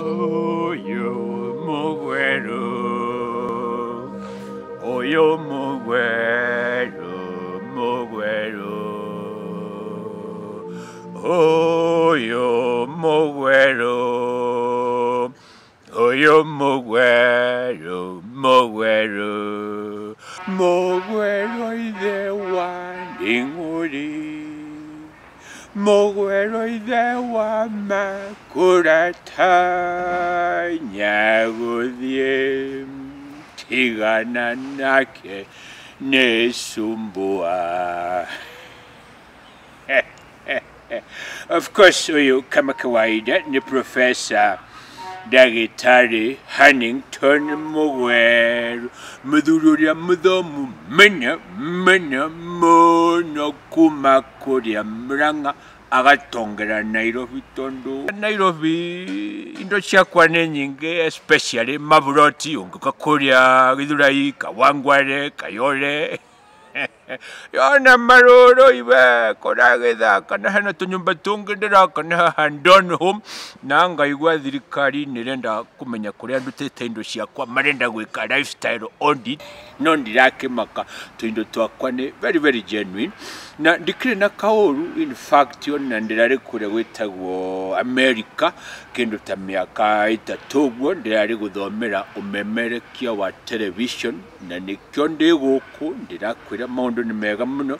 Oyo mugwero Oyo mugwero mugwero Oyo mugwero Oyo mugwero mugwero Mugwero ide wandinguri Mugwero wa makurata Nyagudie tigana nake nesumbua Of course huyu kama kawaida ni Profesa Dagitari Hannington Mugweru muthurũria mũthomu mena mena mono kuma kurya murang'a agatongera nairobi tondu. Nairobi indo ciakwa ni nyingi especially mavuroti ungiuka kurya githurai kawangware kayore yona maroro iwe kona koragitha kana hana tunyumba tungi ndirakana handon hum na ngaigua thirikari nirenda kumenya kuria ndutite indo ciakwa marenda gwika lifestyle audit no ndirakimaka. Tuindo twakwa ne very very genuine na ndikire na kaoru in fact ona ndirari kuria gwitagwo america kendo ta miaka ita itatu uguo ndirari umemere kia wa television na nikio ndi guku ndirakwira maundu mundundu meka muno